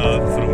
Uh, through